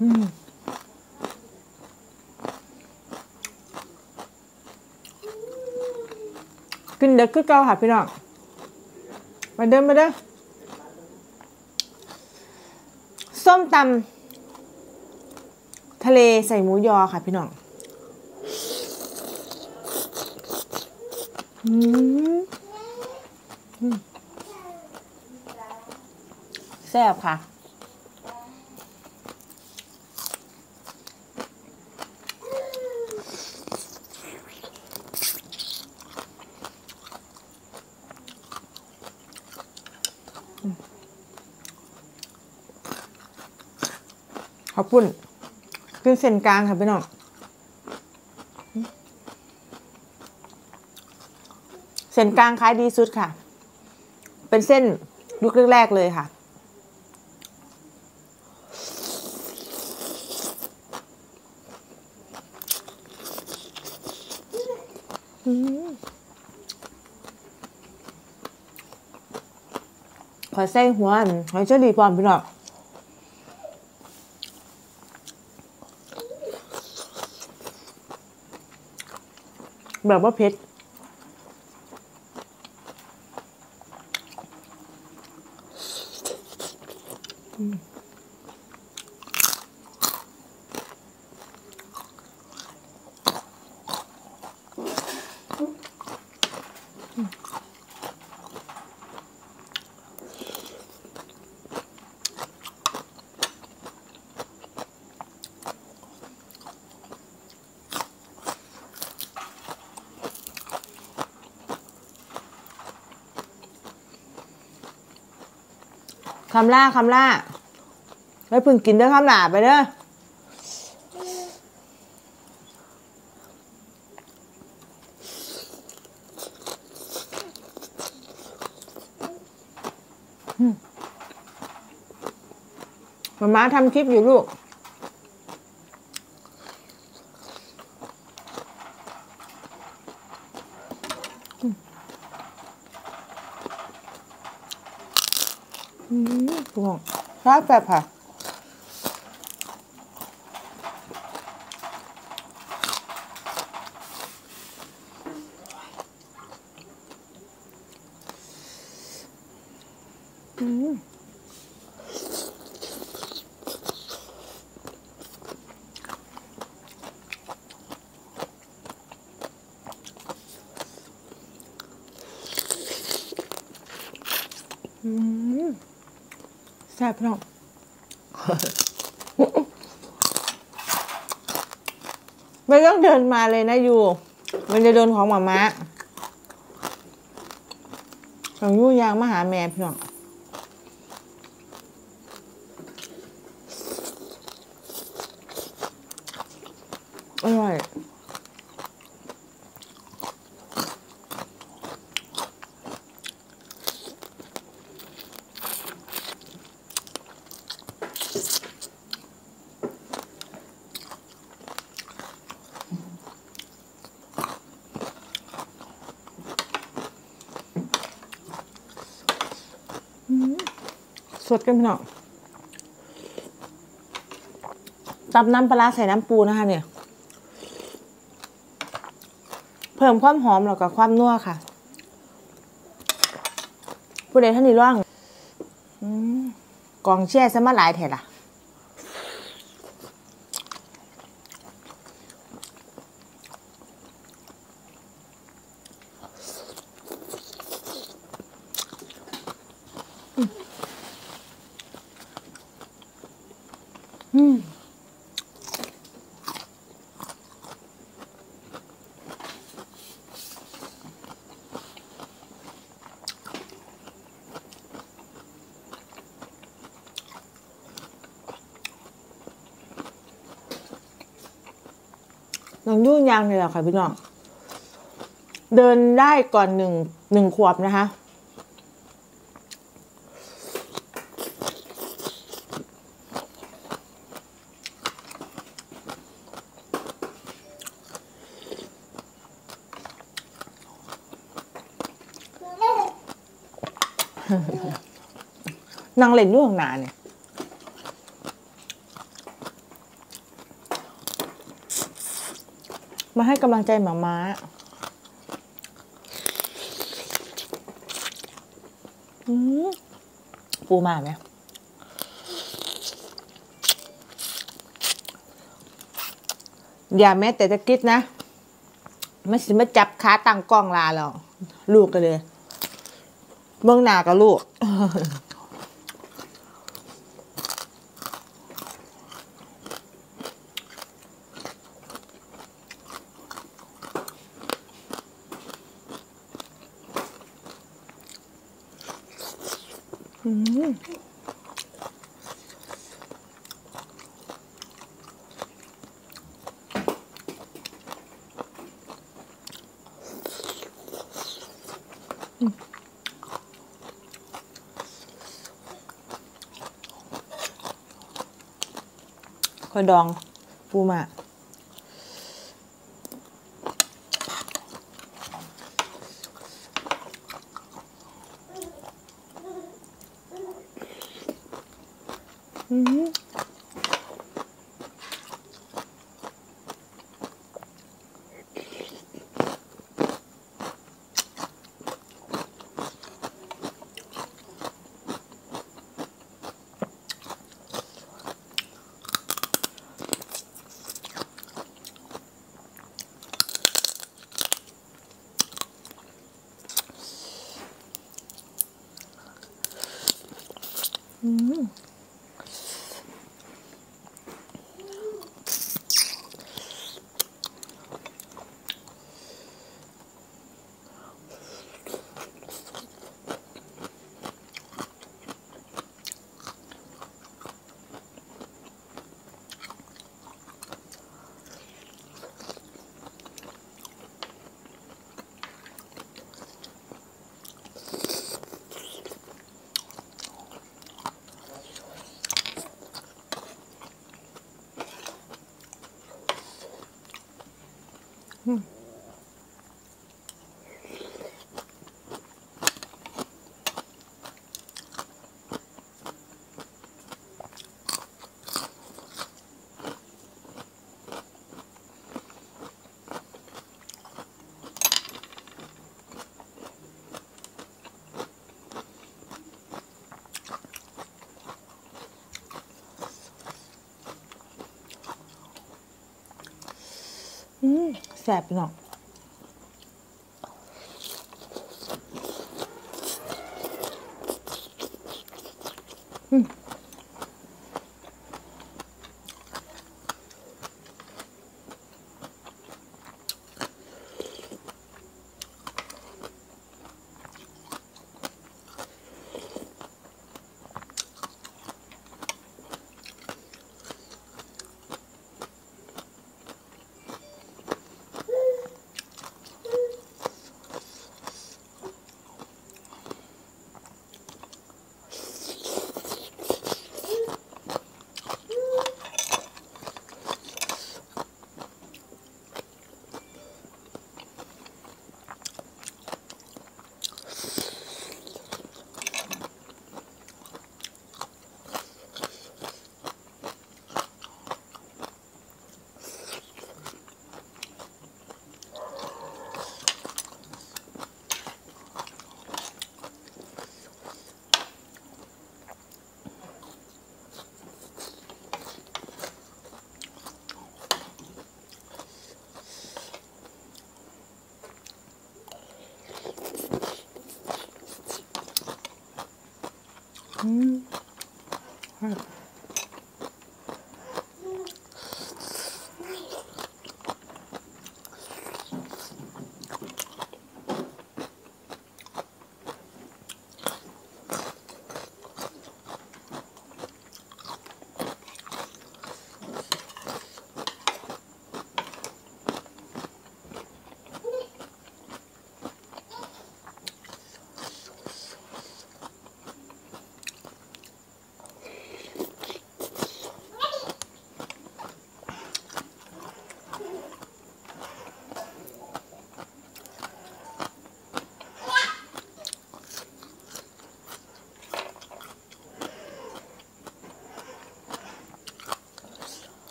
กินเด็กคือเก่าค่ะพี่น้องมาเดินมาเด้อส้มตำทะเลใส่หมูยอค่ะพี่น้องอืมแซ่บค่ะ ขอบคุณขึ้นเส้นกลางค่ะพี่น้องเส้นกลางขายดีสุดค่ะ เป็นเส้นยุคแรกๆเลยค่ะ ขอใส่หัวอันหอยเชอรี่พร้อมพี่น้อง แบบว่าเผ็ด คำล่าคำล่าไว้พึ่งกินเด้อคำหลาไปเด้อมาม่าทำคลิปอยู่ลูก อืมพวง ร้านแบบค่ะอืมอืมแซ่บพี่น้องไม่ต้องเดินมาเลยนะยูมันจะโดนของหมามะของยูยางมาหาแม่พี่น้อง อร่อย สดกันพี่น้องตับน้ำปลาใส่น้ำปูนะคะเนี่ย เพิ่มความหอมแล้วก็ความนัวค่ะ ผู้ใดท่านนี่ร่วงกองแช่ซะมาหลายแถล่ะ อืมน้องยุ่งยางเลยแหละค่ะพี่น้อง เดินได้ก่อนหนึ่งหนึ่งขวบนะคะ นางเล่นยุ่งนานเนี่ยมาให้กำลังใจหมาม้าปูมาไหมอย่าแม้แต่จะคิดนะ ไม่สิมาจับขาต่างกล้องลาหรอกลูกกันเลย เมืองหนากับลูก คอยดองปูมา อืม แสบเนาะอืม Oh.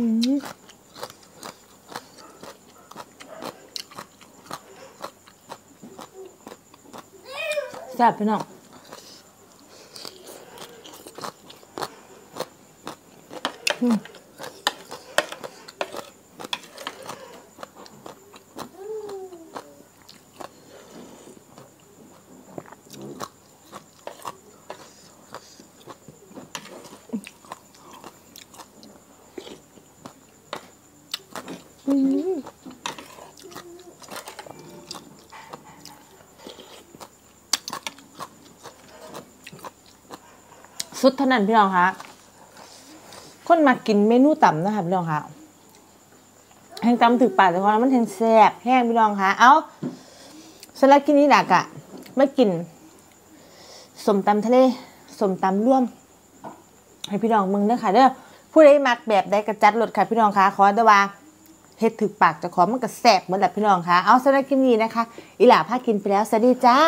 แซ่บไปหน่อย สุดเท่านั้นพี่น้องคะคนมากินเมนูต่ำนะคะพี่น้องคะแห้งตำถึกปากแต่ความมันแห้งแซ่บแห้งพี่น้องคะเอาสำหรับกินนี้หนักอะไม่กินสมตำทะเลสมตำร่วม ให้พี่น้องมึงเด้อค่ะเด้อผู้ใดมักแบบใดกระจัดรถค่ะพี่น้องคะขอต่ว่า เฮ็ดถึกปากจะขอมันก็แสบเหมือนแบบพี่น้องคะเอาสำหรับกินนี้นะคะ อีหล่าพากินไปแล้วสวัสดีจ้า